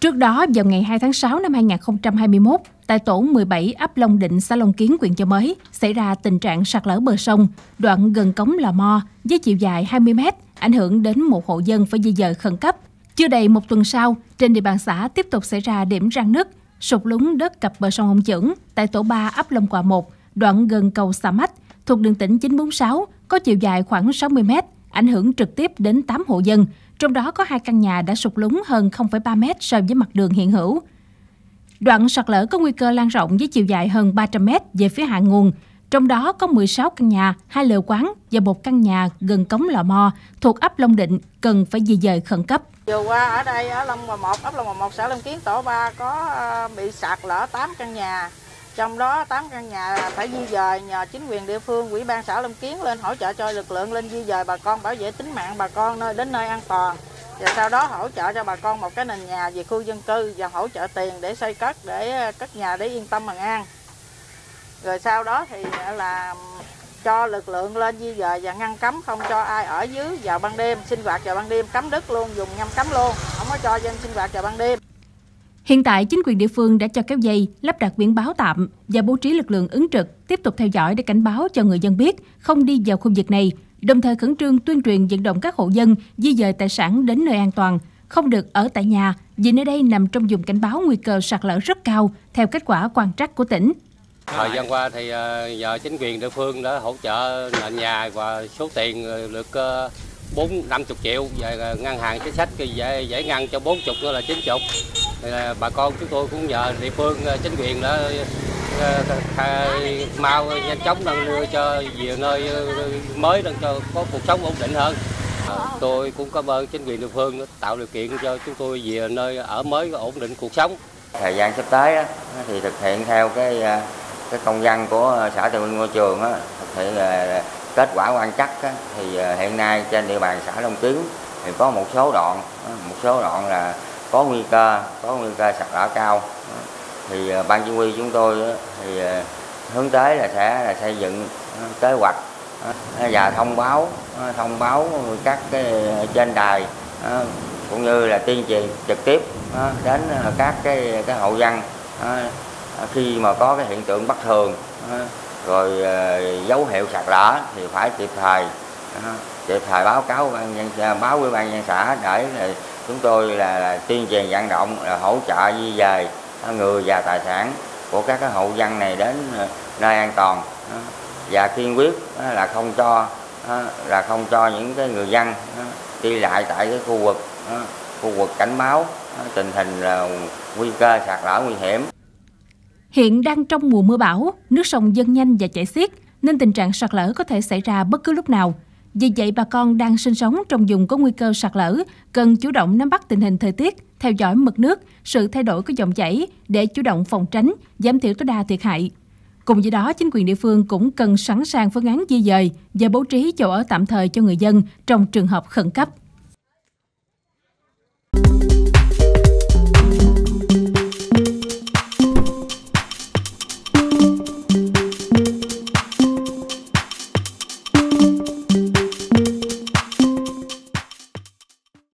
Trước đó, vào ngày 2 tháng 6 năm 2021, tại tổ 17 ấp Long Định, xã Long Kiến, huyện Chợ Mới, xảy ra tình trạng sạt lở bờ sông, đoạn gần cống Lò mo với chiều dài 20 mét, ảnh hưởng đến một hộ dân phải di dời khẩn cấp. Chưa đầy một tuần sau, trên địa bàn xã tiếp tục xảy ra điểm răng nứt, sụt lún đất cặp bờ sông Hồng Chưởng tại tổ 3 ấp Long Quà 1, đoạn gần cầu Xà Mách, thuộc đường tỉnh 946, có chiều dài khoảng 60 mét, ảnh hưởng trực tiếp đến 8 hộ dân, trong đó có hai căn nhà đã sụt lún hơn 0,3 mét so với mặt đường hiện hữu. Đoạn sạt lở có nguy cơ lan rộng với chiều dài hơn 300 mét về phía hạ nguồn, trong đó có 16 căn nhà, hai lều quán và một căn nhà gần cống lò mò thuộc ấp Long Định cần phải di dời khẩn cấp. Vừa qua ở đây ở Long Hòa 1, ấp Long Hòa 1, xã Long Kiến, tổ 3 có ờ, bị sạt lở 8 căn nhà. Trong đó 8 căn nhà phải di dời nhờ chính quyền địa phương, quỹ ban xã Long Kiến lên hỗ trợ cho lực lượng lên di dời bà con bảo vệ tính mạng bà con nơi đến nơi an toàn. Và sau đó hỗ trợ cho bà con một cái nền nhà về khu dân cư và hỗ trợ tiền để xây cất để ờ, cất nhà để yên tâm bằng an. Rồi sau đó thì ờ, là cho lực lượng lên di dời và ngăn cấm không cho ai ở dưới vào ban đêm sinh hoạt vào ban đêm cấm đất luôn dùng ngăn cấm luôn không có cho dân sinh hoạt vào ban đêm Hiện tại, chính quyền địa phương đã cho kéo dây, lắp đặt biển báo tạm và bố trí lực lượng ứng trực tiếp tục theo dõi để cảnh báo cho người dân biết không đi vào khu vực này, đồng thời khẩn trương tuyên truyền vận động các hộ dân di dời tài sản đến nơi an toàn, không được ở tại nhà vì nơi đây nằm trong vùng cảnh báo nguy cơ sạt lở rất cao theo kết quả quan trắc của tỉnh. Thời gian qua thì giờ nhờ chính quyền địa phương đã hỗ trợ nền nhà và số tiền ờ, được ờ, bốn năm chục triệu về ờ, ngân hàng chính sách dễ dễ ngăn cho bốn chục nữa là chín chục thì là bà con chúng tôi cũng nhờ địa phương ờ, chính quyền đã ờ, mau nhanh chóng nâng đưa cho về nơi ờ, mới đang cho có cuộc sống ổn định hơn. Tôi cũng cảm ơn chính quyền địa phương tạo điều kiện cho chúng tôi về nơi ở mới ổn định cuộc sống. Thời gian sắp tới thì thực hiện theo cái cái công văn của xã tài nguyên môi trường á, thì kết quả quan chắc thì hiện nay trên địa bàn xã Long Tiến thì có một số đoạn một số đoạn là có nguy cơ, có nguy cơ sạt lở cao. Thì à, ban chỉ huy chúng tôi thì à, hướng tới là sẽ, là xây dựng à, kế hoạch và thông báo thông báo các cái trên đài cũng như là tuyên truyền trực tiếp đến các cái cái hộ dân khi mà có cái hiện tượng bất thường rồi dấu hiệu sạt lở thì phải kịp thời kịp thời báo cáo ban nhân báo với ban nhân xã để chúng tôi là, là tuyên truyền vận động là hỗ trợ di dời người và tài sản của các cái hộ dân này đến ờ, nơi an toàn và kiên quyết là không cho là không cho những cái người dân đi lại tại cái khu vực khu vực cảnh báo tình hình là nguy cơ sạt lở nguy hiểm Hiện đang trong mùa mưa bão, nước sông dâng nhanh và chảy xiết, nên tình trạng sạt lở có thể xảy ra bất cứ lúc nào. Vì vậy, bà con đang sinh sống trong vùng có nguy cơ sạt lở, cần chủ động nắm bắt tình hình thời tiết, theo dõi mực nước, sự thay đổi của dòng chảy để chủ động phòng tránh, giảm thiểu tối đa thiệt hại. Cùng với đó, chính quyền địa phương cũng cần sẵn sàng phương án di dời và bố trí chỗ ở tạm thời cho người dân trong trường hợp khẩn cấp.